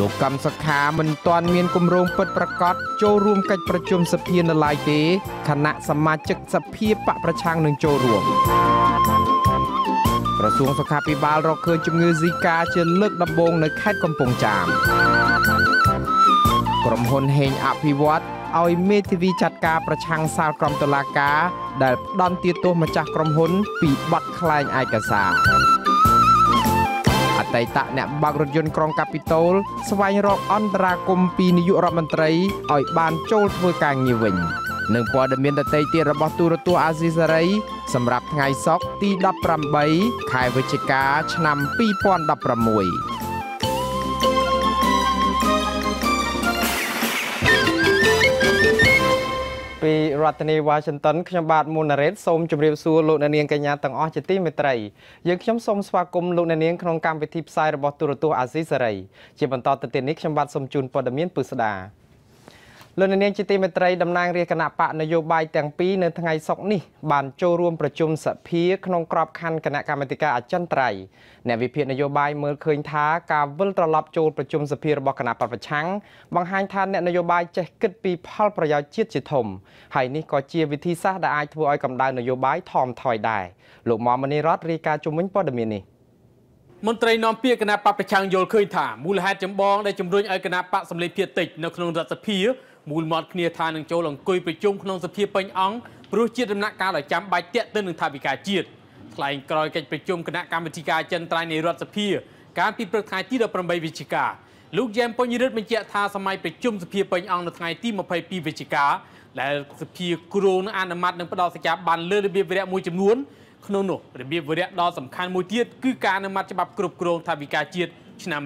លោកកម្មសខាមិនទាន់មានគម្រោងពិតប្រាកដចូលរួមកិច្ចប្រជុំសភានៅឡើយទេគណៈសមាជិកសភាបកប្រឆាំងនឹងចូលរួមក្រសួងសុខាភិបាលរកឃើញជំងឺស៊ីកាជាលើកដំបូងនៅខេត្តកំពង់ចាមក្រុមហ៊ុនហេងអភិវឌ្ឍឲ្យមេធាវីចាត់ការប្រឆាំងសាលក្រមតុលាការដែលផ្ដន់ទាទោសម្ចាស់ក្រុមហ៊ុនពីបទក្លែងឯកសារអ តីតអ្នកបើករថយន្តក្រុងកាពីតូលស្វែងរកអន្តរាគមពីនាយករដ្ឋមន្ត្រីឲ្យបានចូលធ្វើការងារវិញនឹងព័ត៌មានដតីទៀតរបស់ទូរទស្សន៍អាស៊ីសេរីសម្រាប់ថ្ងៃសុក្រទី18ខែវិច្ឆិកា ឆ្នាំ2016 ពីរដ្ឋធានី Washington ខ្ញុំបាទមុនណារ៉េតសូមជម្រាបសួរលោកអ្នកនាងកញ្ញាទាំងអស់ជាទីមេត្រីយើងខ្ញុំសូមស្វាគមន៍លោកអ្នកនាងក្នុងកម្មវិធីផ្សាយរបស់ទូរទស្សន៍អាស៊ីសេរីជាបន្តទៅទៀតនេះខ្ញុំបាទសូមជូនព័ត៌មានពិស្ដា លោកនាងជាទីមេត្រីតំណាងរាជគណៈបកនយោបាយទាំងពីរនៅថ្ងៃសុក្រនេះបានចូលរួមប្រជុំសភាក្នុងក្របខ័ណ្ឌគណៈកម្មាធិការអចិន្ត្រៃយ៍អ្នកវិភាគនយោបាយមើលឃើញថាការវិលត្រឡប់ចូលប្រជុំសភារបស់គណៈបព្វប្រឆាំងបង្ហាញថាអ្នកនយោបាយចេះគិតពីផលប្រយោជន៍ជាតិជាធំហើយនេះក៏ជាវិធីសាស្ត្រដែលអាចធ្វើឲ្យកម្ដៅនយោបាយថមថយដែរលោកមុំមនីរតរាយការណ៍ជំវិញព័ត៌មាននេះមន្ត្រីនាំពាក្យគណៈបព្វប្រឆាំងយល់ឃើញថាមូលហេតុចម្បងដែលជំរុញឲ្យគណៈបកសម្លេងភាគតិចនៅក្នុងរដ្ឋសភា មូលមាត់គ្នាថានឹងចូលអង្គុយប្រជុំក្នុងសភាពេញអង្គព្រោះជាដំណាក់កាលដែលចាំបាច់តាក់ទិននឹងថាវិការជាតិថ្លែងក្រោយកិច្ចប្រជុំគណៈកម្មាធិការចិនត្រៃនៃរដ្ឋសភាកាលពីព្រឹកថ្ងៃទី18វិច្ឆិកាលោកយ៉ែមពញ្ញរិទ្ធបញ្ជាក់ថាសម័យប្រជុំសភាពេញអង្គនៅថ្ងៃទី22វិច្ឆិកាដែលសភាគ្រោងនឹងអនុម័តនឹងផ្ដល់សញ្ញាប័ណ្ណលើរបៀបវិរៈមួយចំនួនក្នុងនោះរបៀបវិរៈដ៏សំខាន់មួយទៀតគឺការអនុម័តច្បាប់គ្រប់គ្រងថាវិការជាតិឆ្នាំ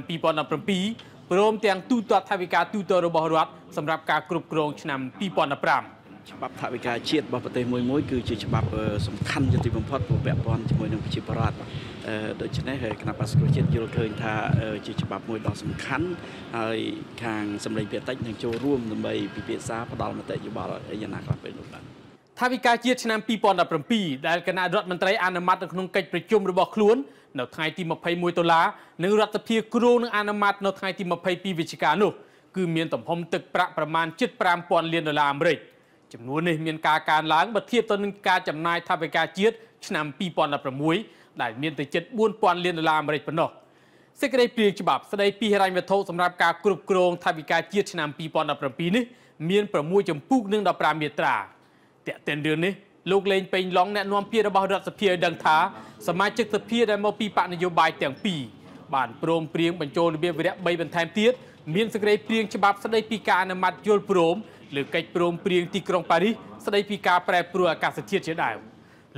2017 ព្រមទាំងទូទាត់ថវិកាទូទៅរបស់រដ្ឋសម្រាប់ការគ្រប់គ្រងឆ្នាំ2015ច្បាប់ថវិកាជាតិរបស់ប្រទេសមួយមួយគឺជាច្បាប់សំខាន់ជាទីបំផុតព្រោះពាក់ព័ន្ធជាមួយនឹងប្រជាប្រដ្ឋដូច្នេះគណៈបក្សប្រជាជាតិយល់ឃើញថាជាច្បាប់មួយដ៏សំខាន់ហើយខាងសម្លេងភាគតិចនឹងចូលរួមដើម្បីពិភាក្សាផ្ដល់មតិយោបល់យ៉ាងណាក៏ពេលនោះបាទថាវិការជាតិឆ្នាំ2017ដែលគណៈរដ្ឋមន្ត្រីអនុម័តនៅក្នុងកិច្ចប្រជុំរបស់ខ្លួន នៅថ្ងៃទី21ដុល្លារនិងរដ្ឋាភិបាលគ្រោងនឹងអនុម័តនៅថ្ងៃទី22វិច្ឆិកានោះគឺមានទំហំទឹកប្រាក់ប្រមាណ75000លានដុល្លារអាមេរិកចំនួននេះមានការកើនឡើងបើធៀបទៅនឹងការចំណាយថវិកាជាតិឆ្នាំ2016ដែលមានទៅជិត4000លានដុល្លារអាមេរិកប៉ុណ្ណោះសេចក្តីព្រាងច្បាប់ស្តីពីហិរញ្ញវត្ថុសម្រាប់ការគ្រប់គ្រងថវិកាជាតិឆ្នាំ2017នេះមាន6ចម្ពោះនិង15មាត្រាតេតិនរឿងនេះ លោកលេងពេញឡុងអ្នកនាំពាក្យរបស់រដ្ឋសភាឲ្យដឹងថាសមាជិកសភាដែលមកពីបកនយោបាយទាំងពីរបានព្រមព្រៀងបញ្ចូលរបៀបវិរៈ3បន្ថែមទៀតមានសេចក្តីព្រៀងច្បាប់ស្តីពីការអនុម័តយល់ព្រមលើកិច្ចព្រមព្រៀងទីក្រុងប៉ារីសស្តីពីការប្រែប្រួលអាកាសធាតុជាដើម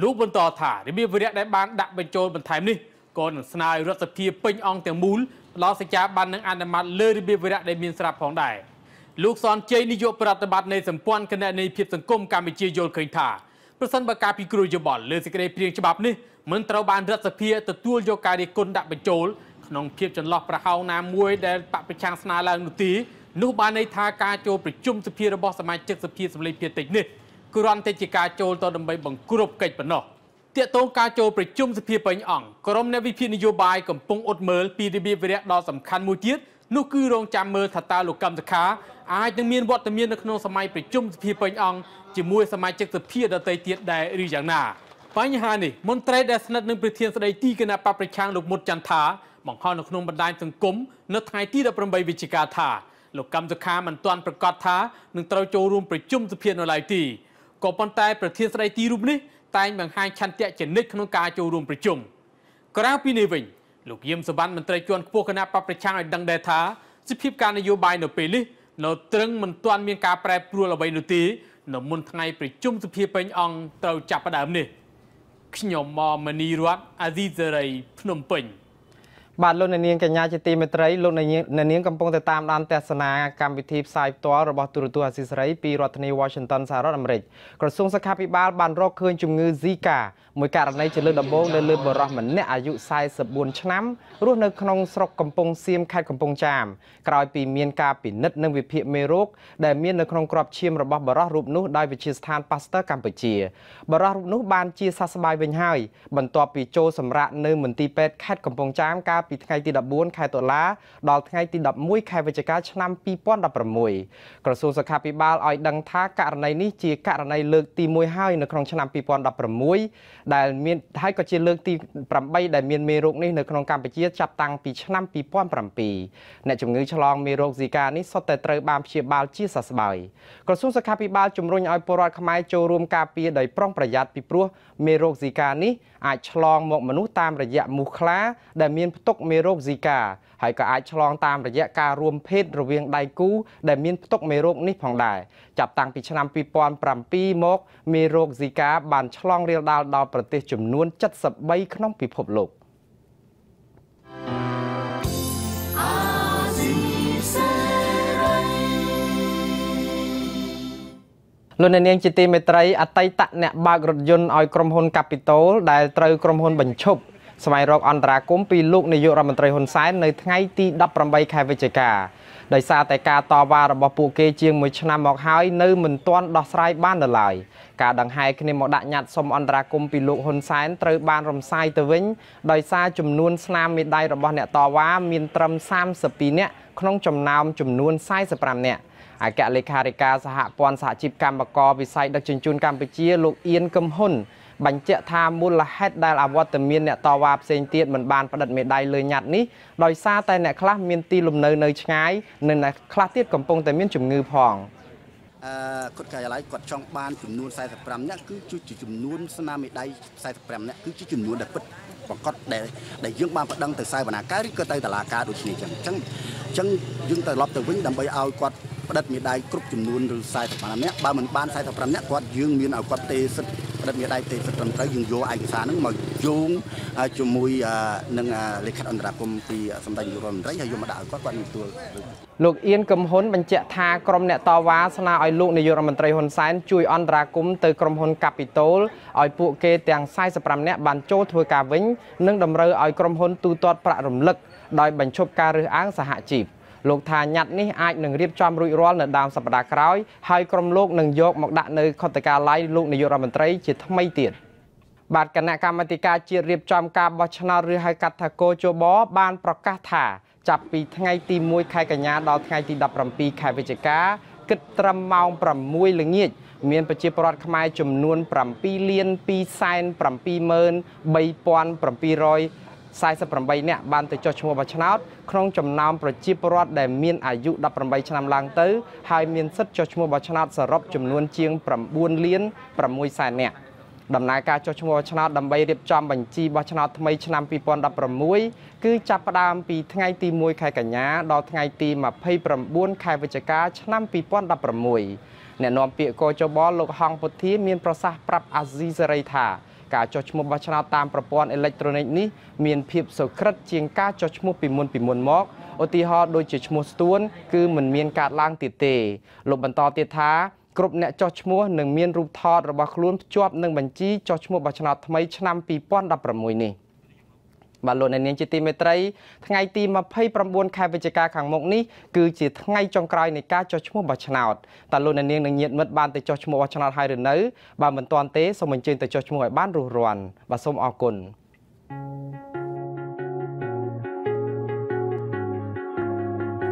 លោកបន្តថារបៀបវិរៈដែលបានដាក់បញ្ចូលបន្ថែមនេះក៏នឹងស្នើឲ្យរដ្ឋសភាពេញអង្គទាំងមូលផ្ដល់សេចក្ដីបាននឹងអនុម័តលើរបៀបវិរៈដែលមានស្រាប់ផងដែរលោកសនជ័យនាយកប្រតិបត្តិនៃសម្ព័ន្ធគណនេយ្យភាពសង្គមកម្ពុជាយល់ឃើញថា ប្រសិនបើការពិគ្រោះយោបល់លើសេចក្តីព្រាងច្បាប់នេះមិនត្រូវបានរដ្ឋសភាទទួលយកការរិះគន់ដាក់បញ្ចូលក្នុងភាពចន្លោះប្រហោងណាមួយដែលបពប្រឆាំងស្នើឡើងនោះទេនោះបានន័យថាការចូលប្រជុំសភារបស់សមាជិកសភាសម្លេងភាគតិចនេះគ្រាន់តែជាការចូលទៅដើម្បីបង្ក្រប់កិច្ចប៉ុណ្ណោះទាក់ទងការចូលប្រជុំសភាពេញអង្គក្រុមអ្នកវិភាគនយោបាយកំពុងអ៊ុតមើលពីរបៀបវិរៈដ៏សំខាន់មួយទៀត នោះគឺរងចាំមើលថាតើលោកកម្មសខាអាចនឹងមានវត្តមាននៅក្នុងសម័យប្រជុំសភាពេញអង្គជាមួយសមាជិកសភាដទៃទៀតដែរឬយ៉ាងណាបញ្ហានេះមន្ត្រីដែលស្និទ្ធនឹងប្រធានស្ដីទីគណៈបព្វប្រឆាំងលោកមុតចន្ទថាបង្ហោះនៅក្នុងបណ្ដាញសង្គមនៅថ្ងៃទី18វិច្ឆិកាថាលោកកម្មសុខាមិនទាន់ប្រកាសថានឹងត្រូវចូលរួមប្រជុំសភានៅឡើយទេក៏ប៉ុន្តែប្រធានស្ដីទីរូបនេះតែងបង្ហាញឆន្ទៈចនិចក្នុងការចូលរួមប្រជុំក្រៅពីនេះវិញ លោកយឹមសវណ្ណមន្ត្រីជាន់ខ្ពស់គណៈបព្វប្រឆាំងឲ្យដឹងដែរថាសភាពការនយោបាយនៅពេលនេះនៅត្រឹងមិនទាន់មានការប្រែប្រួលអ្វីនោះទេនៅមុនថ្ងៃប្រជុំសភាពេញអង្គត្រូវចាប់ផ្ដើមនេះខ្ញុំមមនីរតអាស៊ីសេរីភ្នំពេញ បាទលោកអ្នកនាងកញ្ញាជាទីមេត្រីលោកអ្នកនាងកំពុងតែតាមដានទស្សនាកម្មវិធីផ្សាយផ្ទាល់របស់ទូរទស្សន៍អាស៊ីសេរីពីរដ្ឋធានី Washington សហរដ្ឋអាមេរិកក្រសួងសុខាភិបាលបានរកឃើញជំងឺ Zika មួយករណីជាលើកដំបូងនៅលើបុរសម្នាក់អាយុ44ឆ្នាំរស់នៅក្នុងស្រុកកំពង់សៀមខេត្តកំពង់ចាមក្រោយពីមានការពិនិត្យនិងវិភាគមេរោគដែលមាននៅក្នុងក្របឈាមរបស់បុរសរូបនោះដោយវិទ្យាស្ថាន Pasteur កម្ពុជាបុរសរូបនោះបានជាសះស្បើយវិញហើយបន្ទាប់ពីចូលសម្រាកនៅមន្ទីរពេទ្យខេត្តកំពង់ចាមកាលពីថ្ងៃទី14ខែតុលាដល់ថ្ងៃទី11ខែវិច្ឆិកាឆ្នាំ2016ក្រសួងសុខាភិបាលឲ្យដឹងថាករណីនេះជាករណីលើកទី1ហើយនៅក្នុងឆ្នាំ2016ដែលមានហើយក៏ជាលើកទី8ដែលមានមេរោគនេះនៅក្នុងកម្ពុជាចាប់តាំងពីឆ្នាំ2007អ្នកជំងឺឆ្លងមេរោគស៊ីកានេះសុទ្ធតែត្រូវបានព្យាបាលជាសះស្បើយក្រសួងសុខាភិបាលជំរុញឲ្យពលរដ្ឋខ្មែរចូលរួមការពារដោយប្រុងប្រយ័ត្នពីព្រោះមេរោគស៊ីកានេះអាចឆ្លងមកមនុស្សតាមរយៈមូសខ្លា ដែលមានផ្ទុកមេរោគស៊ីកាហើយក៏អាចឆ្លងតាមរយៈការរួមភេទរវាងដៃគូដែលមានផ្ទុកមេរោគនេះផងដែរចាប់តាំងពីឆ្នាំ2007មកមេរោគស៊ីកាបានឆ្លងរាលដាលដល់ប្រទេសចំនួន73ក្នុងពិភពលោក។ លោកអ្នកនាងជាទីមេត្រីអតីតអ្នកបើករថយន្តឲ្យក្រុមហ៊ុន Capital ដែលត្រូវក្រុមហ៊ុនបញ្ឈប់ស្វែងរកអន្តរាគមពីលោកនាយករដ្ឋមន្ត្រីហ៊ុនសែននៅថ្ងៃទី18ខែវិច្ឆិកាដោយសារតែការតវ៉ារបស់ពួកគេជាង1ឆ្នាំមកហើយនៅមិនទាន់ដោះស្រាយបាននៅឡើយការដង្ហែគ្នាមកដាក់ញត្តិសុំអន្តរាគមពីលោកហ៊ុនសែនត្រូវបានរំសាយទៅវិញដោយសារចំនួនស្នាមមេដៃរបស់អ្នកតវ៉ាមានត្រឹម32នាក់ក្នុងចំណោមចំនួន45នាក់ អគ្គលេខាធិការសហព័ន្ធសហជីពកម្មករវិស័យដឹកជញ្ជូនកម្ពុជាលោកអៀនកឹមហ៊ុនបញ្ជាក់ថាមូលហេតុដែលអវត្តមានអ្នកតវ៉ាផ្សេងទៀតមិនបានផ្តិតមេដាយលើញត្តិនេះដោយសារតែអ្នកខ្លះមានទីលំនៅនៅឆ្ងាយនិងអ្នកខ្លះទៀតកំពុងតែមានជំងឺផងអឺគាត់កាយឡៃគាត់ចង់បានចំនួន45នាក់គឺជាចំនួនស្នាមមេដៃ45នាក់គឺជាចំនួនដែលពិតប្រកបដែលដែលយើងបានប្តឹងទៅសាយបណ្ណាការឬក៏ទៅតុលាការដូចនេះចឹងអញ្ចឹងអញ្ចឹងយើងត្រឡប់ទៅវិញដើម្បីឲ្យគាត់ ផ្តិតមេដាយគ្រប់ចំនួនឬ45នាក់បើមិនបាន45នាក់គាត់យើងមានឲ្យគាត់ទេសិទ្ធផ្តិតមេដាយទេសិទ្ធត្រឹមត្រូវយើងយកឯកសារហ្នឹងមកយោងជាមួយនឹងលេខិតអន្តរាគមពីសម្ដេចនាយករដ្ឋមន្ត្រីហើយយកមកដាក់ឲ្យគាត់គាត់នឹងទទួលលោកអៀនកំហ៊ុនបញ្ជាក់ថាក្រុមអ្នកតវ៉ាស្នើឲ្យលោកនាយករដ្ឋមន្ត្រីហ៊ុនសែនជួយអន្តរាគមទៅក្រុមហ៊ុន Capital ឲ្យពួកគេទាំង45នាក់បានចូលធ្វើការវិញ និងតម្រូវឲ្យក្រុមហ៊ុនទូទាត់ប្រាក់រំលឹកដោយបញ្ឈប់ការរើសអើងសហជីព លោកថាញត្តិនេះអាចនឹងរៀបចំរួចរាល់នៅដើមសប្តាហ៍ក្រោយហើយក្រុមលោកនឹងយកមកដាក់នៅខុទ្ទកាល័យលោកនាយករដ្ឋមន្ត្រីជាថ្មីទៀតបាទគណៈកម្មាធិការជាតិរៀបចំការបោះឆ្នោតឬហៅកាត់ថាកោជបបានប្រកាសថាចាប់ពីថ្ងៃទី1ខែកញ្ញាដល់ថ្ងៃទី17ខែវិច្ឆិកាគិតត្រឹមម៉ោង6ល្ងាចមានប្រជាពលរដ្ឋខ្មែរចំនួន7លាន273,3700 48នាក់បានទៅចុះឈ្មោះបោះឆ្នោតក្នុងចំណោមប្រជាពលរដ្ឋដែលមានអាយុ18ឆ្នាំឡើងទៅហើយមានសិទ្ធិចុះឈ្មោះបោះឆ្នោតសរុបចំនួនជាង9លាន6សែននាក់ដំណើរការចុះឈ្មោះបោះឆ្នោតដើម្បីរៀបចំបញ្ជីបោះឆ្នោតថ្មីឆ្នាំ2016គឺចាប់ផ្ដើមពីថ្ងៃទី1ខែកញ្ញាដល់ថ្ងៃទី29ខែវិច្ឆិកាឆ្នាំ2016អ្នកនាំពាក្យកោចបលោកហងពុធាមានប្រសាសន៍ប្រាប់អាស៊ីសេរីថា ការចុះឈ្មោះបោះឆ្នោតតាមប្រព័ន្ធអេឡិចត្រូនិកនេះមានភាពសុក្រិតជាងការចុះឈ្មោះពីមុនពីមុនមកឧទាហរណ៍ដូចជាឈ្មោះស្ទួនគឺមិនមានការឡើងទៀតទេលោកបន្តទៀតថាគ្រប់អ្នកចុះឈ្មោះនឹងមានរូបថតរបស់ខ្លួនភ្ជាប់នឹងបញ្ជីចុះឈ្មោះបោះឆ្នោតថ្មីឆ្នាំ2016នេះ បាទលោកអ្នកនាងជាទីមេត្រីថ្ងៃទី29ខែវិច្ឆិកាខាងមុខនេះគឺជាថ្ងៃចុងក្រោយនៃការចុះឈ្មោះបោះឆ្នោតតើលោកអ្នកនាងនិងញាតិមិត្តបានទៅចុះឈ្មោះបោះឆ្នោតហើយឬនៅបើមិនទាន់ទេសូមអញ្ជើញទៅចុះឈ្មោះឲ្យបានរស់រានបាទសូមអរគុណ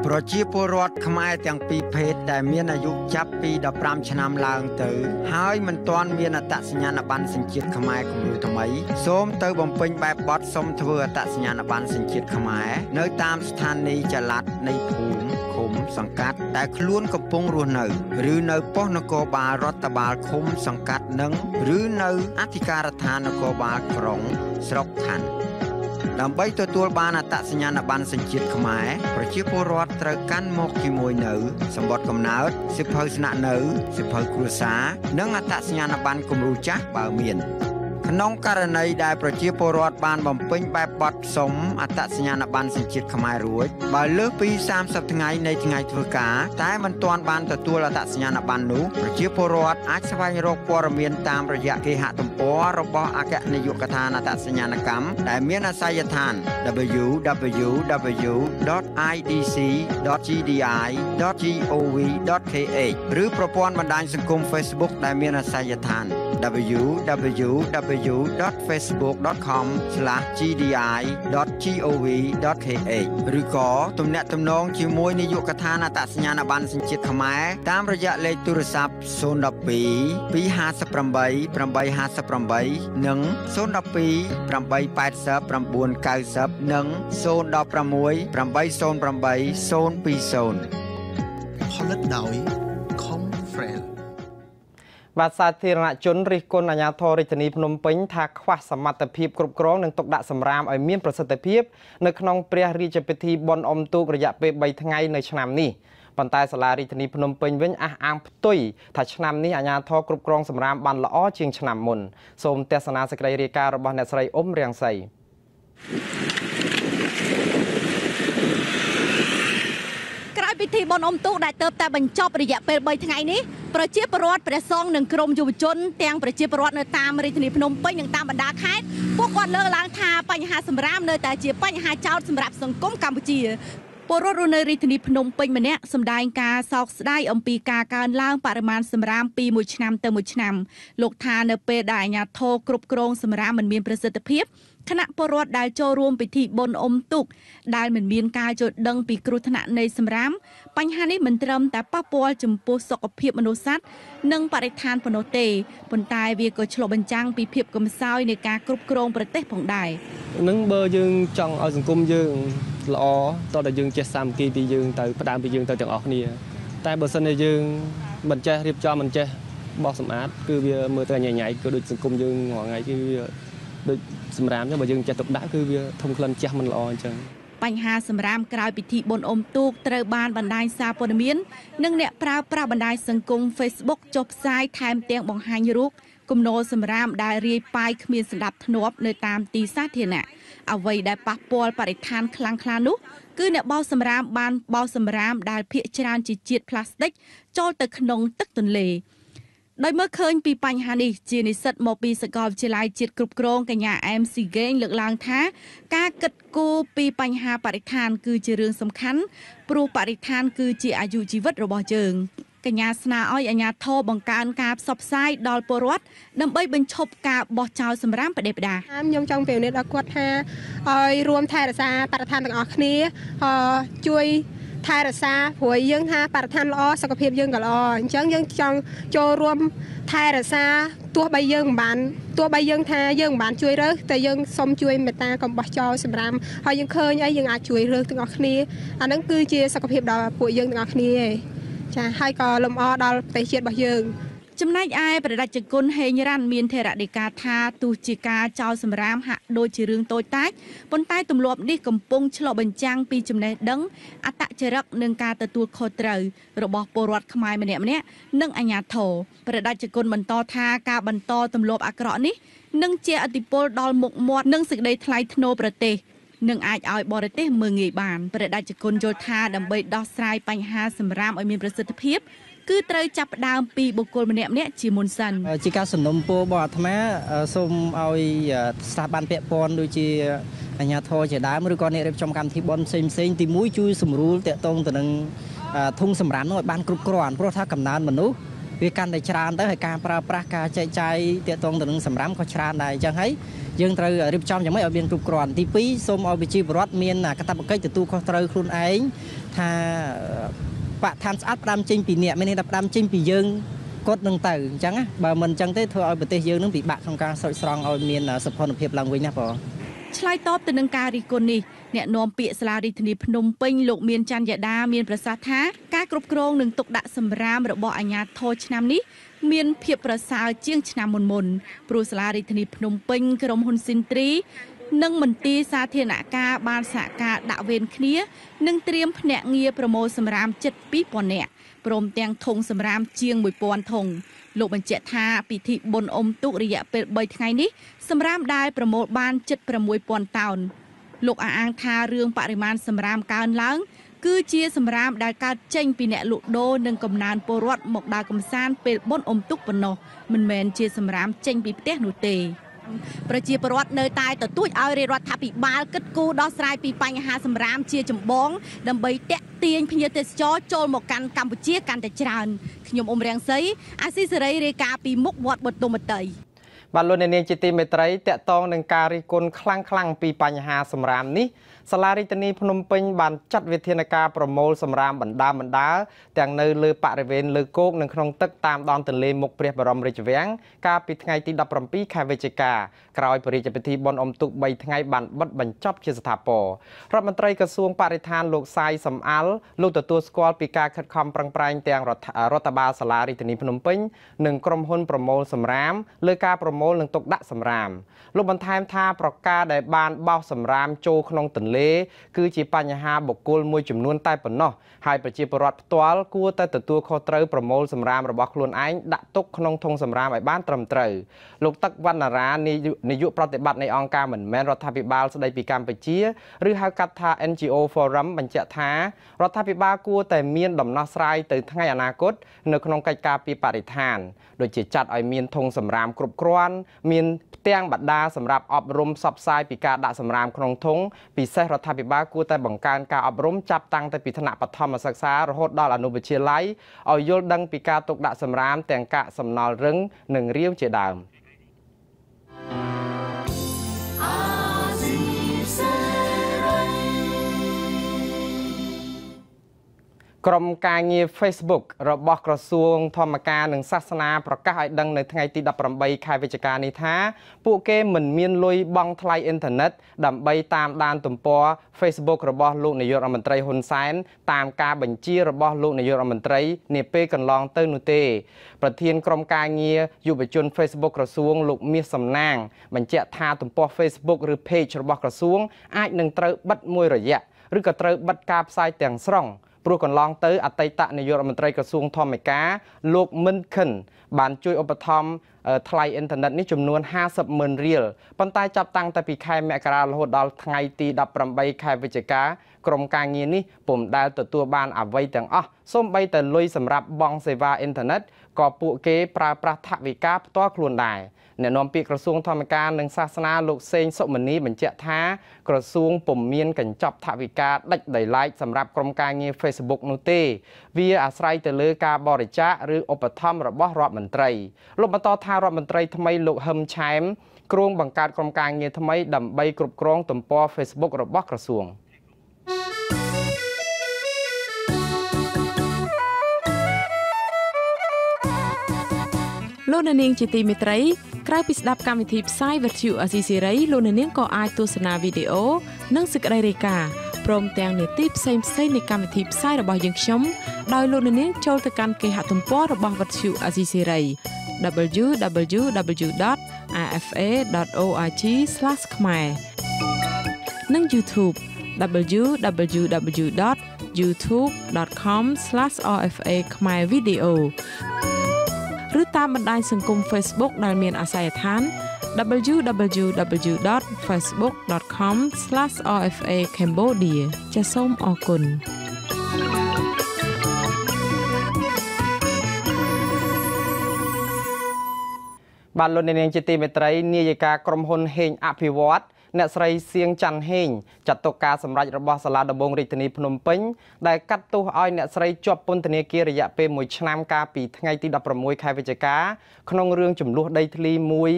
ប្រជាពលរដ្ឋខ្មែរទាំងពីរភេទដែលមានអាយុចាប់ពី15ឆ្នាំឡើងទៅ ហើយមិនទាន់មានអត្តសញ្ញាណប័ណ្ណសញ្ជាតិខ្មែរគំរូថ្មី សូមទៅបំពេញបែបបទសុំធ្វើអត្តសញ្ញាណប័ណ្ណសញ្ជាតិខ្មែរនៅតាមស្ថានីយ៍ចល័តនៃភូមិឃុំសង្កាត់ដែលខ្លួនកំពុងរស់នៅឬនៅប៉ុស្តិ៍នគរបាលរដ្ឋបាលឃុំសង្កាត់និងឬនៅអធិការដ្ឋាននគរបាលក្រុងស្រុកខណ្ឌ ដើម្បីទទួលបានអត្តសញ្ញាណប័ណ្ណសញ្ជាតិខ្មែរប្រជាពលរដ្ឋត្រូវកាន់មកជាមួយនៅសម្បត្តិកំណើតសិភៅស្នាក់នៅសិភៅគ្រួសារនិងអត្តសញ្ញាណប័ណ្ណគំរូចាស់បើមាន ក្នុងករណីដែលប្រជាពលរដ្ឋបានបំពេញបែបបទសុំអត្តសញ្ញាណប័ណ្ណសញ្ជាតិខ្មែររួចបើលើសពី30ថ្ងៃនៃថ្ងៃធ្វើការតែមិនទាន់បានទទួលអត្តសញ្ញាណប័ណ្ណនោះប្រជាពលរដ្ឋអាចស្វែងរកព័ត៌មានតាមរយៈគេហទំព័ររបស់អគ្គនាយកដ្ឋានអត្តសញ្ញាណកម្មដែលមានអាសយដ្ឋាន www.idc.gdi.gov.kh ឬប្រព័ន្ធបណ្ដាញសង្គម Facebook ដែលមានអាសយដ្ឋាន www.facebook.com/gdi.gov.kh ឬក៏ទំនាក់ទំនងជាមួយនាយកដ្ឋានអត្តសញ្ញាណប័ណ្ណសញ្ជាតិខ្មែរតាមរយៈលេខទូរស័ព្ទ012 258 858និង012 880 990និង016 808 020ផលិតដោយ Confrel បាទសាធារណជនរិះគន់អាជ្ញាធររាជធានីភ្នំពេញថាខ្វះសមត្ថភាពគ្រប់គ្រងនិងទុកដាក់សម្រាមឲ្យមានប្រសិទ្ធភាពនៅក្នុងព្រះរាជពិធីបុណ្យអុំទូករយៈពេល3ថ្ងៃនៅឆ្នាំនេះប៉ុន្តែសាលារាជធានីភ្នំពេញវិញអះអាងផ្ទុយថាឆ្នាំនេះអាជ្ញាធរគ្រប់គ្រងសម្រាមបានល្អជាងឆ្នាំមុនសូមទស្សនាសេចក្តីរាយការណ៍របស់អ្នកស្រីអ៊ុំរៀងសីក្រោយ ពិធីបុណ្យអុំទូកដែលទៅតែបញ្ចប់រយៈពេល3ថ្ងៃនេះប្រជាពលរដ្ឋព្រះសង្ឃនិងក្រុមយុវជនទាំងប្រជាពលរដ្ឋនៅតាមរាជធានីភ្នំពេញនិងតាមបណ្ដាខេត្តពួកគាត់លើកឡើងថាបញ្ហាសម្រាមនៅតែជាបញ្ហាចោទសម្រាប់សង្គមកម្ពុជាពលរដ្ឋរស់នៅរាជធានីភ្នំពេញម្នាក់សម្ដែងការសោកស្ដាយអំពីការកើនឡើងបរិមាណសម្រាមពីមួយឆ្នាំទៅមួយឆ្នាំលោកថានៅពេលដែលអាជ្ញាធរគ្រប់គ្រងសម្រាមមិនមានប្រសិទ្ធភាព គណៈពលរដ្ឋដែលចូលរួមពិធីបុណ្យអុំទូកដែលមិនមានការយល់ដឹងពីគ្រោះថ្នាក់នៃសម្រាមបញ្ហានេះមិនត្រឹមតែប៉ះពាល់ចំពោះសុខភាពមនុស្សសត្វនិងបរិស្ថានប៉ុណ្ណោះទេប៉ុន្តែវាក៏ឆ្លុះបញ្ចាំងពីភាពកំសោយនៃការគ្រប់គ្រងប្រទេសផងដែរនឹងបើយើងចង់ឲ្យសង្គមយើងល្អតោះតែយើងចេះសាមគ្គីពីយើងទៅផ្ដើមពីយើងទៅទាំងអស់គ្នា តែបើសិនជាយើងមិនចេះរៀបចំមិនចេះបោះសម្អាតគឺវាមើលទៅញញ៉ៃគឺដូចសង្គមយើងរាល់ថ្ងៃគឺវា ដូចសម្រាមចឹងបើយើងចេះទុកដាក់គឺវាធំក្លិនជះមិនល្អអញ្ចឹងបញ្ហាសម្រាមក្រោយពិធីបុណ្យអុំទូកត្រូវបានបណ្ដាញសារព័ត៌មាននិងអ្នកប្រើប្រាស់បណ្ដាញសង្គម Facebook ចុះផ្សាយថែមទាំងបង្ហាញរូបគំនរសម្រាមដែលរាយប៉ាយគ្មានសណ្ដាប់ធ្នាប់នៅតាមទីសាធារណៈអ្វីដែលប៉ះពាល់បរិស្ថានខ្លាំងក្លានោះគឺអ្នកបោសសម្រាមបានបោសសម្រាមដែលភាគច្រើនជាជាតិផ្លាស្ទិកចូលទៅក្នុងទឹកទន្លេ ដោយមើលឃើញពីបញ្ហានេះជានិស្សិតមកពីសាកលវិទ្យាល័យជាតិគ្រប់គ្រងកញ្ញាអែមស៊ីហ្គេងលើកឡើងថា ការគិតគូរពីបញ្ហាបរិស្ថាន គឺជារឿងសំខាន់ព្រោះបរិស្ថាន គឺជាអាយុជីវិតរបស់យើងកញ្ញាស្នើឲ្យអាជ្ញាធរបង្កើនការផ្សព្វផ្សាយដល់ពលរដ្ឋដើម្បីបញ្ឈប់ការបោះចោលសម្រាមផ្ដេសផ្ដាសខ្ញុំចង់ប្រៀបធៀបដល់គាត់ថាឲ្យរួមថែរក្សាបរិស្ថានទាំងអស់គ្នាជួយ ថែរក្សាព្រោះយើងថាបរិស្ថានល្អសុខភាពយើងក៏ល្អអញ្ចឹងយើងចង់ចូលរួមថែរក្សាទោះបីយើងមិនបានទោះបីយើងថាយើងមិនបានជួយរើសតែយើងសុំជួយមេត្តាកុំបោះចោលសម្រាប់ហើយយើងឃើញអីយើងអាចជួយរើសទាំងអស់គ្នាអាហ្នឹងគឺជាសុខភាពដល់ពួកយើងទាំងអស់គ្នាឯងចាហើយក៏លំអដល់ប្រទេសជាតិរបស់យើង ចំណែកឯប្រដាច់គុណហេងរ៉ាន់មានថេរដីកាថាទោះជាការចោលសម្រាមហាក់ដូចជារឿងតូចតាចប៉ុន្តែទម្លាប់នេះកំពុងឆ្លុះបញ្ចាំងពីចំណេះដឹងអត្តចរិតនិងការទទួលខុសត្រូវរបស់ពលរដ្ឋខ្មែរម្នាក់ម្នាក់និងអាជ្ញាធរប្រដាច់គុណបន្តថាការបន្តទម្លាប់អាក្រក់នេះនឹងជាអតិពលដល់មុខមាត់និងសេចក្តីថ្លៃថ្នូរប្រទេសនឹងអាចឲ្យបរទេសមើងងាយបានប្រដាច់គុណយល់ថាដើម្បីដោះស្រាយបញ្ហាសម្រាមឲ្យមានប្រសិទ្ធភាព គឺត្រូវចាប់ផ្ដើមពីបុគ្គលម្នាក់ម្នាក់ជាមុនសិនជាការសំណុំពររបស់អាត្មាសូមឲ្យស្ថាប័នពាក់ព័ន្ធដូចជាអាជ្ញាធរជាដើមឬក៏អ្នករៀបចំកម្មវិធីបន់ផ្សេងផ្សេងទី1ជួយសម្រួលតាក់ទងទៅនឹងធុងសម្រាមនោះឲ្យបានគ្រប់គ្រាន់ព្រោះថាកំណើនមនុស្សវាកាន់តែច្រើនទៅហើយការប្រើប្រាស់ការចែកចាយតាក់ទងទៅនឹងសម្រាមក៏ច្រើនដែរអញ្ចឹងហើយយើងត្រូវរៀបចំយ៉ាងម៉េចឲ្យមានគ្រប់គ្រាន់ទី2សូមឲ្យប្រជាពលរដ្ឋមានកាតព្វកិច្ចទទួលខុសត្រូវខ្លួនឯងថា បកឋានស្អាតផ្ដើមចេញពីអ្នកមានន័យថាផ្ដើមចេញពីយើងគាត់នឹងទៅអញ្ចឹងបើមិនអញ្ចឹងទេធ្វើឲ្យប្រទេសយើងនឹងពិបាកក្នុងការស្រោចស្រង់ឲ្យមានសុខភាពឡើងវិញណាបងឆ្លើយតបទៅនឹងការរិះគន់នេះអ្នកនាំពាក្យសាលារដ្ឋាភិបាលភ្នំពេញលោកមានច័ន្ទយដាមានប្រសាសន៍ថាការគ្រប់គ្រងនិងទុកដាក់សម្រាមរបស់អាជ្ញាធរឆ្នាំនេះមានភាពប្រសើរជាងឆ្នាំមុនមុនព្រោះសាលារដ្ឋាភិបាលភ្នំពេញក្រុមហ៊ុនស៊ីនទ្រី និងមន្ទីរសាធារណការបានសហការដាក់វេនគ្នានិងត្រៀមភ្នាក់ងារប្រមូលសម្រាមជិត2000នាក់ព្រមទាំងធុងសម្រាមជាង1000ធុងលោកបញ្ជាក់ថាពិធីបុណ្យអុំទូករយៈពេល3ថ្ងៃនេះសម្រាមដែលប្រមូលបានជិត6000តោនលោកអះអាងថារឿងបរិមាណសម្រាមកើនឡើងគឺជាសម្រាមដែលកើតចេញពីអ្នកលក់ដូរនិងកំណើនពលរដ្ឋមកដើរកំសាន្តពេលបុណ្យអុំទូកប៉ុណ្ណោះមិនមែនជាសម្រាមចេញពីផ្ទះនោះទេ ប្រជាពលរដ្ឋនៅតែទទូចឲ្យរាជរដ្ឋាភិបាលគិតគូរដោះស្រាយពីបញ្ហាសម្រាមជាចម្បង ដើម្បីតាក់ទាញភ្ញៀវទេសចរចូលមកកាន់កម្ពុជាកាន់តែច្រើនខ្ញុំអ៊ុំរាំងសីអាស៊ីសេរីរាយការណ៍ពីមុខវត្តបទុមតីបាទលោកអ្នកនាងជាទីមេត្រីតកតងនឹងការរិះគន់ខ្លាំងៗពីបញ្ហាសម្រាមនេះ សាលារដ្ឋាភិបាលភ្នំពេញបានចាត់វិធានការប្រមូលសម្រាមបណ្ដាបណ្ដាទាំងនៅលើបរិវេណលើគោកនិងក្នុងទឹកតាមដងទន្លេមុខព្រះបរមរាជវាំងកាលពីថ្ងៃទី17ខែវិច្ឆិកាក្រោយព្រះរាជពិធីបុណ្យអុំទូក3ថ្ងៃបានបិទបញ្ចប់ជាស្ថាពររដ្ឋមន្ត្រីក្រសួងបរិស្ថានលោកសាយសំអាល់លោកទទួលស្គាល់ពីការខិតខំប្រឹងប្រែងទាំងរដ្ឋបាលសាលារដ្ឋាភិបាលភ្នំពេញនិងក្រុមហ៊ុនប្រមូលសម្រាមលើការប្រមូលនិងទុកដាក់សម្រាមលោកបន្ថែមថាប្រការដែលបានបោះសម្រាមចូលក្នុងទន្លេគឺជាបញ្ហាបុគ្គលមួយចំនួនតែប៉ុណ្ណោះហើយប្រជាពលរដ្ឋផ្ទាល់គួរតែទទួលខុសត្រូវប្រមូលសម្រាមរបស់ខ្លួនឯងដាក់ទុកក្នុងធុងសម្រាមឲ្យបានត្រឹមត្រូវលោកទឹកវណ្ណារានាយកប្រតិបត្តិនៃអង្គការមិនមែនរដ្ឋាភិបាលស្ដីពីកម្ពុជាឬហៅកាត់ថា NGO Forum បញ្ជាក់ថារដ្ឋាភិបាលគួរតែមានដំណោះស្រាយទៅថ្ងៃអនាគតនៅក្នុងកិច្ចការពីបរិស្ថានដូចជាចាត់ឲ្យមានធុងសម្រាមគ្រប់គ្រាន់មានផ្ទាំងបដាសម្រាប់អប់រំផ្សព្វផ្សាយពីការដាក់សម្រាមក្នុងធុងពិសេសរដ្ឋាភិបាលគួរតែបង្កើនការអប់រំចាប់តាំងតែពីថ្នាក់បឋមសិក្សារហូតដល់អនុវិទ្យាល័យឲ្យយល់ដឹងពីការទុកដាក់សម្រាមទាំងកាកសំណល់រឹងនិងរាវជាដើម។ ក្រុមការងារ Facebook របស់ក្រសួងធម្មការនិងសាសនាប្រកាសឲ្យដឹងនៅថ្ងៃទី18ខែវិច្ឆិកានេះថាពួកគេមិនមានលុយបង់ថ្លៃអ៊ីនធឺណិតដើម្បីតាមដានទំព័រ Facebook របស់លោកនាយករដ្ឋមន្ត្រីហ៊ុនសែនតាមការបញ្ជារបស់លោកនាយករដ្ឋមន្ត្រីនាពេលកន្លងទៅនោះទេ ប្រធានក្រុមការងារយុវជន Facebook ក្រសួងលោកមាសសំណាង បញ្ជាក់ថាទំព័រ Facebook ឬ page របស់ក្រសួងអាចនឹងត្រូវបិទមួយរយៈឬក៏ត្រូវបិទការផ្សាយទាំងស្រុង ព្រោះកន្លងទៅអតីតនាយករដ្ឋមន្ត្រីក្រសួងធម្មការលោកមិនខិនបានជួយឧបត្ថម្ភ ថ្លៃអ៊ីនធឺណិតនេះចំនួន50ម៉ឺនរៀលប៉ុន្តែចាប់តាំងតែពីខែមករារហូតដល់ថ្ងៃទី18ខែវិច្ឆិកាក្រុមការងារនេះពុំដែលទទួលបានអ្វីទាំងអស់សូម្បីតែលុយសម្រាប់បង់សេវាអ៊ីនធឺណិតក៏ពួកគេប្រើប្រាស់ថវិកាផ្ទាល់ខ្លួនដែរអ្នកនាំពាក្យក្រសួងធម្មការនិងសាសនាលោកសេងសុមនីបញ្ជាក់ថា ក្រសួងពុំមានកញ្ចប់ថវិកាដាច់ដោយឡែកសម្រាប់ក្រុមការងារ Facebook នោះទេ វាអាស្រ័យទៅលើការបរិច្ចាគឬឧបត្ថម្ភរបស់រដ្ឋមន្ត្រីលោកបន្តថារដ្ឋមន្ត្រីថ្មីលោកហឹមឆែមគ្រោងបង្កើតក្រុមការងារថ្មីដើម្បីគ្រប់គ្រងទំព័រ Facebook របស់ក្រសួង។លោកអ្នកនាងជាទីមេត្រីក្រៅពីស្ដាប់កម្មវិធីផ្សាយវិទ្យុអស៊ីសេរីលោកអ្នកនាងក៏អាចទស្សនាវីដេអូនិងសេចក្តីរាយការណ៍ព្រមទាំងនីតិផ្សេងផ្សេងនៃកម្មវិធីផ្សាយរបស់យើងខ្ញុំដោយលោកអ្នកនាងចូលទៅកាន់គេហទំព័ររបស់វិទ្យុអស៊ីសេរី www.afa.org/ ខ្មែរនិង YouTube www.youtube.com/rfa ខ្មែរ video ឬតាមបណ្ដាញសង្គម Facebook ដែលមានអាសយដ្ឋាន www.facebook.com/rfa cambodia ចាសសូមអរគុណ បាទលោកនាងជាទីមេត្រីនាយិកាក្រុមហ៊ុនហេងអភិវឌ្ឍអ្នកស្រីសៀងច័ន្ទហេងចាត់ទុកការសម្រេចរបស់សាលាដំបងរាជធានីភ្នំពេញដែលកាត់ទោសឲ្យអ្នកស្រីជាប់ពន្ធនាគាររយៈពេល1ឆ្នាំកាលពីថ្ងៃទី16ខែវិច្ឆិកាក្នុងរឿងចំនួនដីធ្លីមួយ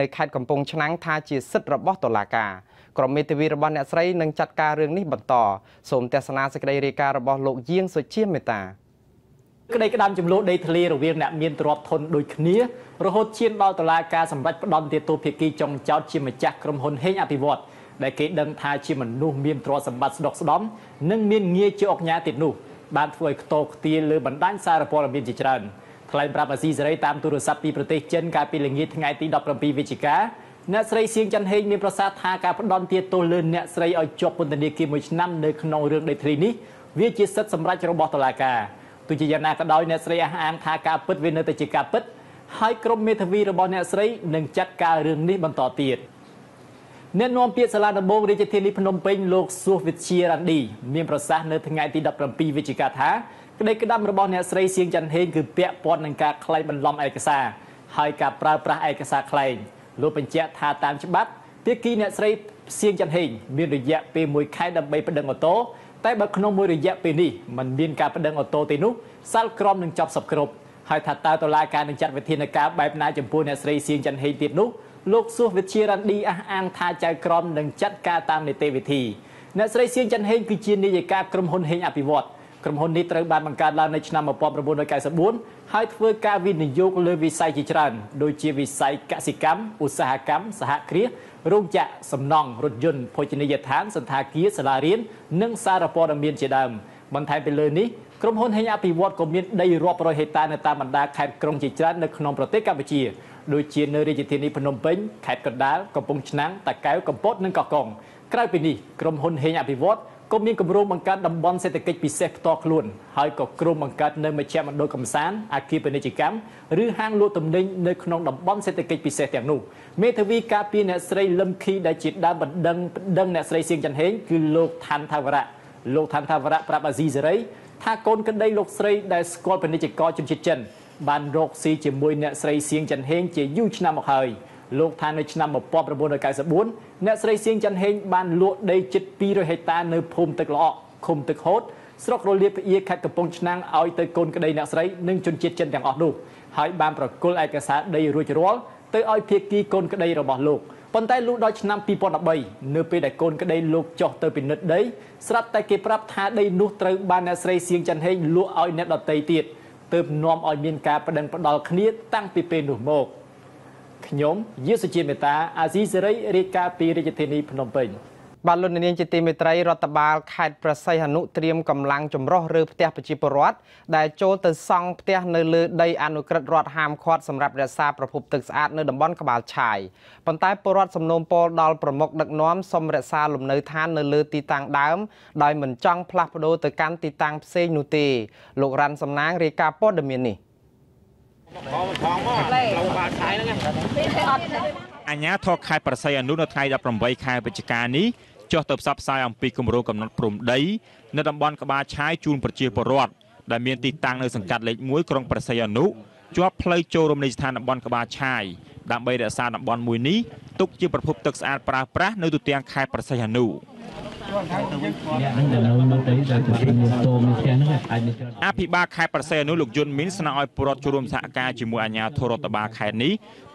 នៅខេត្តកំពង់ឆ្នាំងថាជាសិទ្ធិរបស់តុលាការក្រុមមេធាវីរបស់អ្នកស្រីនឹងចាត់ការរឿងនេះបន្តសូមទស្សនាសេចក្តីរាយការណ៍របស់លោកយាងសុជាមេតា ក្តីក្តាំចំនួនដីធ្លីរវាងអ្នកមានទ្រព្យធនដូចគ្នារហូតឈានដល់តុលាការសម្រេចផ្ដន្ទាទោសភាគីចុងចោតជាម្ចាស់ក្រុមហ៊ុនហេងអភិវឌ្ឍដែលគេដឹងថាជាមនុស្សមានទ្រព្យសម្បត្តិស្ដុកស្ដំនិងមានងារជាអុកញ៉ាទៀតនោះបានធ្វើឲ្យខ្ទោខ្ទាលលើបណ្ដាញសារព័ត៌មានជាច្រើនថ្លែងប្រាប់អាស៊ីសេរីតាមទូរស័ព្ទពីប្រទេសចិនកាលពីល្ងាចថ្ងៃទី17វិច្ឆិកាអ្នកស្រីសៀងច័ន្ទហេងមានប្រសាសន៍ថាការផ្ដន់ទាទោសលើអ្នកស្រីឲ្យជាប់ពន្ធនាគារមួយឆ្នាំនៅក្នុងរឿងដីធ្លីនេះវាជាសិទ្ធិសម្រេចរបស់តុលាការ ទោះជាយ៉ាងណាក៏ដោយអ្នកស្រីអះអាងថាការពិតវានៅតែជាការពិតហើយក្រុមមេធាវីរបស់អ្នកស្រីនឹងចាត់ការរឿងនេះបន្តទៀតអ្នកនាំពាក្យសាលាដំបងរាជធានីភ្នំពេញលោកសួសវិទ្យារ៉ាន់ឌីមានប្រសាសន៍នៅថ្ងៃទី17វិច្ឆិកាថាក្តីក្តាំរបស់អ្នកស្រីសៀងច័ន្ទហេងគឺពាក់ព័ន្ធនឹងការក្លែងបន្លំឯកសារហើយការប្រើប្រាស់ឯកសារក្លែងលោកបញ្ជាក់ថាតាមច្បាប់ភាគីអ្នកស្រីសៀងច័ន្ទហេងមានរយៈពេល1ខែដើម្បីប្តឹងអូតូតែបើក្នុងមួយរយៈពេលនេះมันមានការប្តឹងអូតូទេនោះសាលក្រមនឹងចាប់សពគ្រប់ហើយថាតើតុលាការនឹងចាត់វិធានការបែបណាចំពោះអ្នកស្រីសៀងច័ន្ទហេងទៀតនោះលោកសុសវិជារ៉ាន់ឌីអះអាងថាចៅក្រមនឹងចាត់ការតាមនីតិវិធីអ្នកស្រីសៀងច័ន្ទហេងគឺជានាយិកាក្រុមហ៊ុនហេងអភិវឌ្ឍ ក្រុមហ៊ុននេះត្រូវបានបង្កើតឡើងនៅឆ្នាំ1994ហើយធ្វើការវិនិយោគលើវិស័យជាច្រើនដូចជាវិស័យកសិកម្មឧស្សាហកម្មសហគ្រាសរោងចក្រសំណង់រថយន្តភោជនីយដ្ឋានសន្តាគារសាលារៀននិងសារព័ត៌មានជាដើមបន្ថែមពីលើនេះក្រុមហ៊ុនហេងអភិវឌ្ឍក៏មានដីរាប់រយហិកតានៅតាមបណ្ដាខេត្តក្រុងជាច្រើននៅក្នុងប្រទេសកម្ពុជាដូចជានៅរាជធានីភ្នំពេញខេត្តកណ្ដាលកំពង់ឆ្នាំងតាកែវកំពតនិងកោះកុងក្រៅពីនេះក្រុមហ៊ុនហេងអភិវឌ្ឍ ក៏មានគម្រោងបង្កើតតំបន់សេដ្ឋកិច្ចពិសេសផ្ទាល់ខ្លួនហើយក៏ក្រុមបង្កើតនៅមជ្ឈមណ្ឌលកំសាន្តអគារពាណិជ្ជកម្មឬហាងលក់ទំនិញនៅក្នុងតំបន់សេដ្ឋកិច្ចពិសេសទាំងនោះមេធាវីការពារអ្នកស្រីលឹមខីដែលជាដើមបណ្ដឹងបណ្ដឹងអ្នកស្រីសៀងច័ន្ទហេងគឺលោកឋានថាវរៈលោកឋានថាវរៈប្រាប់អាស៊ីសេរីថាកូនក្តីលោកស្រីដែលស្គាល់ពាណិជ្ជករជនជាតិចិនបានរកស៊ីជាមួយអ្នកស្រីសៀងច័ន្ទហេងជាយូរឆ្នាំមកហើយ លោកថានៅឆ្នាំ1994អ្នកស្រីសៀងច័ន្ទហេងបានលក់ដីជិត200ហិកតានៅភូមិទឹកល្អក់ឃុំទឹកហូតស្រុករលៀបផ្អៀខេត្តកំពង់ឆ្នាំងឲ្យទៅកូនក្តីអ្នកស្រីនិងជនជាតិចិនទាំងអស់នោះហើយបានប្រគល់ឯកសារដីរួចរាល់ទៅឲ្យភាគីកូនក្តីរបស់លោកប៉ុន្តែលុះដល់ឆ្នាំ2013នៅពេលដែលកូនក្តីលោកចុះទៅពិនិត្យដីស្រាប់តែគេប្រាប់ថាដីនោះត្រូវបានអ្នកស្រីសៀងច័ន្ទហេងលក់ឲ្យអ្នកដទៃទៀតទើបនាំឲ្យមានការប្តឹងផ្ដាល់គ្នាតាំងពីពេលនោះមក ខ្ញុំយឺសុជាមេតាអាស៊ីសេរីរាយការណ៍ពីរាជធានីភ្នំពេញបាទលោកនាងជាទីមេត្រីរដ្ឋបាលខេត្តប្រស័យហនុត្រៀមកម្លាំងចម្រុះរើផ្ទះប្រជាពលរដ្ឋដែលចូលទៅសង់ផ្ទះនៅលើដីអនុក្រឹត្យរដ្ឋហាមឃាត់សម្រាប់រក្សាប្រភពទឹកស្អាតនៅតំបន់ក្បាលឆាយប៉ុន្តែពលរដ្ឋសំណូមពរដល់ប្រមុខដឹកនាំសុំរក្សាលំនៅឋាននៅលើទីតាំងដើមដោយមិនចង់ផ្លាស់ប្ដូរទៅកាន់ទីតាំងផ្សេងនោះទេលោករ៉ាន់សំណាងរាយការណ៍ព័ត៌មាននេះ អញ្ញាធរខេត្តប្រស័យអនុនៅថ្ងៃ18ខែវិច្ឆិកានេះចុះទៅផ្សព្វផ្សាយអំពីគម្រោងកំណត់ព្រំដីនៅតំបន់ក្បាលឆាយជូនប្រជាពលរដ្ឋដែលមានទីតាំងនៅសង្កាត់លេខ1ក្រុងប្រស័យអនុជាប់ផ្លូវចូលរមណីយដ្ឋានតំបន់ក្បាលឆាយដើម្បីរក្សាតំបន់មួយនេះទុកជាប្រភពទឹកស្អាតប្រើប្រាស់នៅទូទាំងខេត្តប្រស័យអនុ អភិបាលខេត្តប្រស័យអនុលោកយុនមីនស្នើឲ្យពលរដ្ឋចូលរួមសហការជាមួយអាជ្ញាធររដ្ឋបាលខេត្តនេះ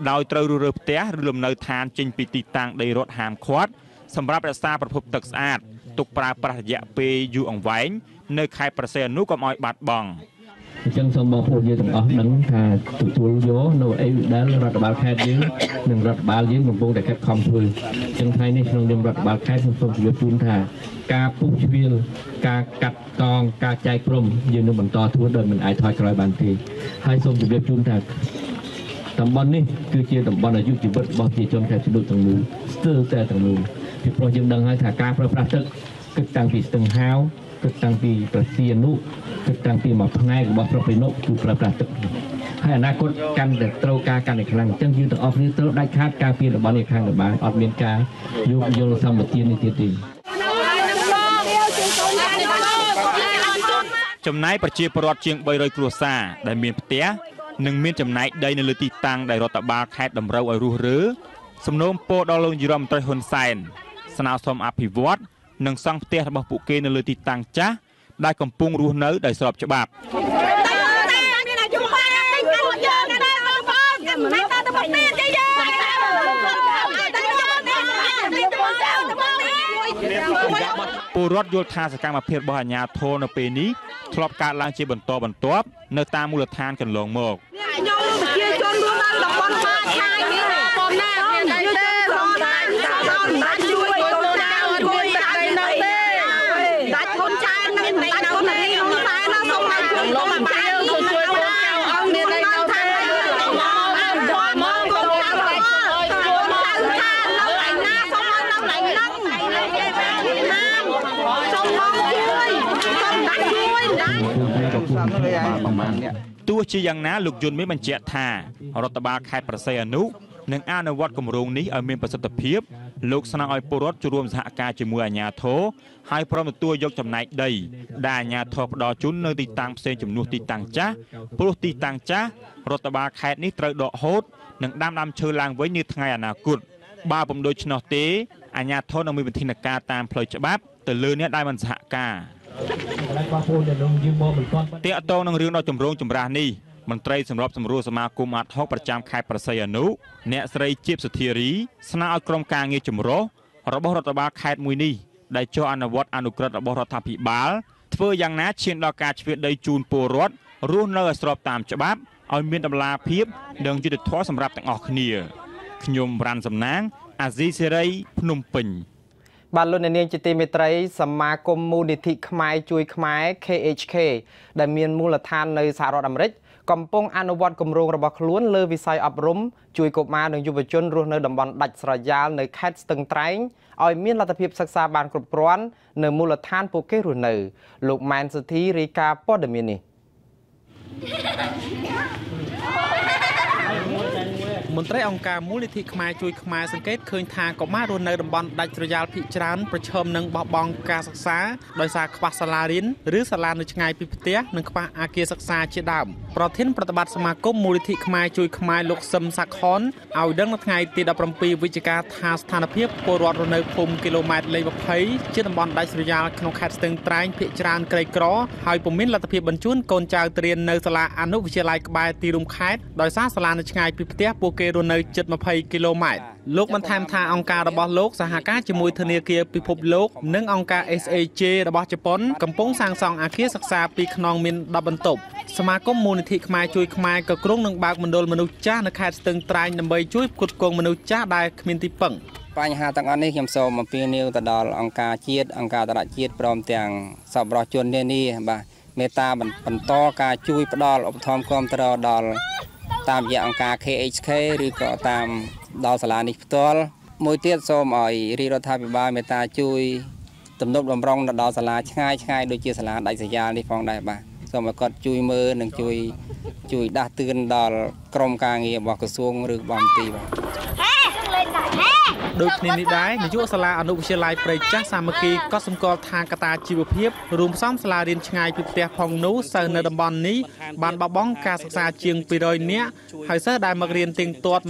ដោយត្រូវរើរើផ្ទះឬលំនៅឋានចេញពីទីតាំងដីរដ្ឋហាមឃាត់សម្រាប់រក្សាប្រភពទឹកស្អាតទុកប្រើប្រាស់រយៈពេលយូរអង្វែងនៅខេត្តប្រសេនុកុំឲ្យបាត់បង់ អញ្ចឹងសូមបងប្អូនយើងទាំងអស់ដឹងថាទទួលយកនៅអីដែលរដ្ឋបាលខេត្តយើងនិងរដ្ឋបាលយើងកំពុងតែខិតខំធ្វើអញ្ចឹងថ្ងៃនេះក្នុងនាមរដ្ឋបាលខេត្តខ្ញុំសូមជម្រាបជូនថា ការពុះជ្រៀលការកាត់តងការចែកព្រំយើងនឹងបន្តធ្វើដោយមិនអាចថយក្រោយបានទេហើយសូមជម្រាបជូនថាតំបន់នេះគឺជាតំបន់អាយុជីវិតរបស់ប្រជាជនខេត្តស្ដុចទាំងមូលស្ទើរតែទាំងមូលពីព្រោះយើងដឹងហើយថាការប្រើប្រាស់ទឹកគិតតាំងពីស្ទឹងហាវ គិតតាំងពីប្រសៀនុគិតតាំងពីមួយផ្នែករបស់ប្រពៃណុគឺប្រើប្រាស់ទឹកហើយអនាគតកាន់តែត្រូវការកាន់តែខ្លាំងអញ្ចឹងយើងទាំងអស់គ្នាត្រូវដាច់ខាតការពីរបស់នេះខាងរបស់អត់មានការយោគយល់សម្បទាននេះទៀតទេចំណាយប្រជាពលរដ្ឋជាង300គ្រួសារដែលមានផ្ទះនិងមានចំណែកដីនៅលើទីតាំងដែលរដ្ឋបាលខេត្តតម្រូវឲ្យរុះរើសំណូមពរដល់លោកនាយរដ្ឋមន្ត្រីហ៊ុនសែនស្នើសុំអភិវឌ្ឍនិ ងសង់ផ្ទះរបស់ពួកគេនៅលើទីតាំងចាស់ដែលកំពុងរស់នៅដោយស្របច្បាប់ពលរដ្ឋយល់ថាសកម្មភាពរបស់អាជ្ញាធរនៅពេលនេះធ្លាប់កើតឡើងជាបន្តបន្ទាប់នៅតាមមូលដ្ឋានកន្លងមកខ្ញុំប្រជាជនរស់នៅតំបន់បាឆាយនេះប៉ុណ្ណាមានទេសំដានសំដានជួយកូនចៅជួយតែនៅទេដាច់កូនចៅនឹងដាច់កូនរីក្នុងតែណាសូមឲ្យជួយកូនចៅជួយកូនចៅអស់មាននៅទេមកមកកូនចៅឲ្យកូនចៅថានៅឯណាសូមឲ្យនៅឯហ្នឹងសូមមកជួយសូមដាច់ជួយដា ច់ទោះជាយ៉ាងណាលោកយុនមានបញ្ជាក់ថារដ្ឋបាលខេត្តប្រស័យអនុនឹងអនុវត្តគម្រោងនេះឲ្យមានប្រសិទ្ធភាពលោកស្នើឲ្យពលរដ្ឋចូលរួមសហការជាមួយអាជ្ញាធរហើយព្រមទទួលយកចំណែកដី ដែលអាជ្ញាធរផ្ដល់ជូននៅទីតាំងផ្សេងចំនួនទីតាំងចាស់ព្រោះទីតាំងចាស់រដ្ឋបាលខេត្តនេះត្រូវដកហូតនិងដាំដើមឈើឡើងវិញនាថ្ងៃអនាគតបើពុំដូច្នោះទេអាជ្ញាធរនឹងមានវិធានការតាមផ្លូវច្បាប់ទៅលើអ្នកដែលមិនសហការ តេតងនឹងរឿងដ៏ចម្រូងចម្រាសនេះមន្ត្រីសម្របសម្រួលសមាគមអាត់ហុកប្រចាំខេត្តប្រស័យអនុអ្នកស្រីជាបសុធារីស្នើឲ្យក្រុមការងារចម្រុះរបស់រដ្ឋបាលខេត្តមួយនេះដែលចុះអនុវត្តអនុក្រឹត្យរបស់រដ្ឋាភិបាលធ្វើយ៉ាងណាឈានដល់ការជ្រៀតដីជូនពលរដ្ឋរស់នៅឲ្យស្របតាមច្បាប់ឲ្យមានតម្លាភាពនិងយុត្តិធម៌សម្រាប់ទាំងអស់គ្នាខ្ញុំប្រាន់សំណាងអាស៊ីសេរីភ្នំពេញ បាទលោកអ្នកនាងជាទីមេត្រីសមាគមមូលនិធិខ្មែរជួយខ្មែរ KHK ដែលមានមូលដ្ឋាននៅសហរដ្ឋអាមេរិកកំពុងអនុវត្តគម្រោងរបស់ខ្លួនលើវិស័យអប់រំជួយកុមារនិងយុវជនរស់នៅតំបន់ដាច់ស្រយាលនៅខេត្តស្ទឹងត្រែងឲ្យមានលទ្ធភាពសិក្សាបានគ្រប់គ្រាន់នៅមូលដ្ឋានពួកគេរស់នៅ លោកម៉ែនសុធីរាយការណ៍ព័ត៌មាននេះ មន្ត្រីអង្គការមូលនិធិខ្មែរជួយខ្មែរសង្កេតឃើញថាកុមាររស់នៅតំបន់ដាច់ស្រយាលភ ieck ច្រើនប្រឈមនឹងបោះបង់ការសិក្សាដោយសារខ្វះសាលារៀនឬសាលានៅឆ្ងាយពីផ្ទះនិងខ្វះអគារសិក្សាជាដើមប្រធានប្រតិបត្តិសមាគមមូលនិធិខ្មែរជួយខ្មែរលោកសឹមសាក់ខនឲ្យដឹងនៅថ្ងៃទី17វិច្ឆិកាថាស្ថានភាពពលរដ្ឋរស់នៅភូមិគីឡូម៉ែត្រលេខ20ជាតំបន់ដាច់ស្រយាលក្នុងខេត្តស្ទឹងត្រែងភ ieck ច្រើនក្រីក្រហើយពុំមានលទ្ធភាពបញ្ជូនកូនចៅទៅរៀននៅសាលាអនុវិទ្យាល័យក្បែរទីរួមខេត្តដោយសារសាលានៅឆ្ងាយពីផ្ទះពួកគេរស់នៅជិត20គីឡូម៉ែត្រលោកបានថែមថាអង្គការរបស់លោកសហការជាមួយធនាគារពិភពលោកនិងអង្គការ SAJ របស់ជប៉ុនកំពុងសាងសង់អគារសិក្សាពីរខ្នងមាន10បន្ទប់សមាគមមូលនិធិខ្មែរជួយខ្មែរក៏ក្រុងនឹងបើកមណ្ឌលមនុស្សចាស់នៅខេត្តស្ទឹងត្រែងដើម្បីជួយផ្គត់ផ្គង់មនុស្សចាស់ដែលគ្មានទីពឹងបញ្ហាទាំងអស់នេះខ្ញុំសូមអំពាវនាវទៅដល់អង្គការជាតិអង្គការអន្តរជាតិព្រមទាំងសប្បុរសជននានាបាទមេត្តាបន្តការជួយផ្ដល់ឧបត្ថម្ភគ្រប់គ្រងដល់ តាមរយៈអង្គការ KHK ឬក៏តាមដល់សាលានេះផ្ទាល់មួយទៀតសូមឲ្យរាជរដ្ឋាភិបាលមេត្តាជួយទំនុកបំរុងទៅដល់សាលាឆ្ងាយឆ្ងាយដូចជាសាលាដាច់ស្រយាលនេះផងដែរបាទសូមឲ្យគាត់ជួយមើលនិងជួយជួយដាស់តឿនដល់ក្រមការងាររបស់ក្រសួងឬរបស់មន្ទីរបាទ ដូចគ្នានេះដែរនាយកសាលាអនុវិទ្យាល័យព្រៃចាស់សាមគ្គីក៏សម្គាល់ថាកត្តាជីវភាពរួមផ្សំសាលារៀនឆ្ងាយពីផ្ទះផងនោះសិស្សនៅតំបន់នេះបានបបង់ការសិក្សាជាង200នាក់ហើយសិស្សដែលមករៀនទៀងទាត់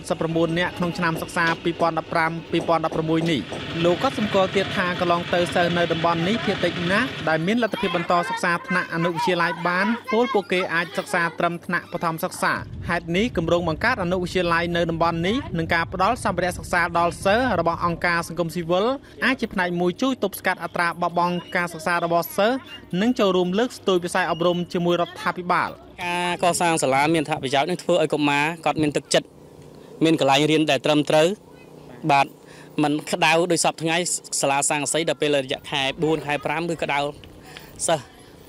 179នាក់ក្នុងឆ្នាំសិក្សា2015-2016នេះលោកក៏សម្គាល់ទៀតថាកន្លងទៅសិស្សនៅតំបន់នេះភាគតិចណាស់ដែលមានលទ្ធភាពបន្តសិក្សាថ្នាក់អនុវិទ្យាល័យបានពលពួកគេអាចសិក្សាត្រឹមថ្នាក់បឋមសិក្សាហេតុនេះគម្រោងបង្កើតអនុវិទ្យាល័យនៅតំបន់នេះនឹងការផ្ដល់សម្ភារៈសិក្សាដល់សិស្សរបស់អង្គការសង្គមស៊ីវិលអាចជាផ្នែកមួយជួយទប់ស្កាត់អត្រាបបង់ការសិក្សារបស់សិស្សនិងចូលរួមលើកស្ទួយវិស័យអប់រំជាមួយរដ្ឋាភិបាលការកសាងសាលាមានថាប្រយោជន៍នឹងធ្វើឲ្យកុមារគាត់មានទឹកចិត្តមានកន្លែងរៀនដែលត្រឹមត្រូវបាទมันក្តៅដោយសពថ្ងៃសាលាសាងសីដល់ពេលរយៈខែ4ខែ5គឺក្តៅសិស្ស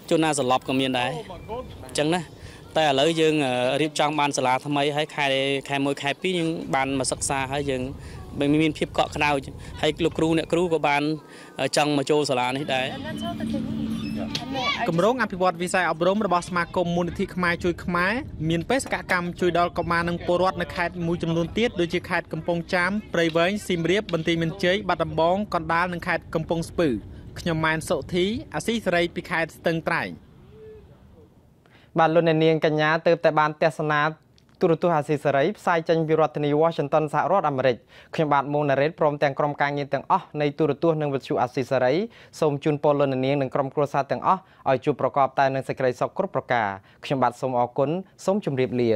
ជួនណាសន្លប់ក៏មានដែរអញ្ចឹងណាតែឥឡូវយើងរៀបចំបានសាលាថ្មីហើយខែខែ1ខែ2យើងបានមកសិក្សាហើយយើង មានភាពកក់ក្ដៅហើយលោកគ្រូអ្នកគ្រូក៏បានចង់មកចូលសាលានេះដែរគម្រោងអភិវឌ្ឍវិស័យអប់រំរបស់សមាគមមូលនិធិខ្មែរជួយខ្មែរមានបេសកកម្មជួយដល់កុមារនិងពលរដ្ឋនៅខេត្តមួយចំនួនទៀតដូចជាខេត្តកំពង់ចាមព្រៃវែងសៀមរាបបន្ទាយមានជ័យបាត់ដំបងកណ្ដាលនិងខេត្តកំពង់ស្ពឺខ្ញុំម៉ែនសុធីអាស៊ីសេរីពីខេត្តស្ទឹងត្រែងបាទលោកអ្នកនាងកញ្ញាទៅតែបានទស្សនា ទូរទស្សន៍អាស៊ីសេរីផ្សាយចេញពីរដ្ឋធានី Washington សហរដ្ឋអាមេរិកខ្ញុំបាទមុងណារ៉េតព្រមទាំងក្រុមការងារទាំងអស់នៃទូរទស្សន៍និងវិទ្យុអាស៊ីសេរីសូមជូនពរលោកអ្នកនាងនិងក្រុមគ្រួសារទាំងអស់ឲ្យជួបប្រកបតែនឹងសេចក្តីសុខគ្រប់ប្រការខ្ញុំបាទសូមអរគុណសូមជម្រាបលា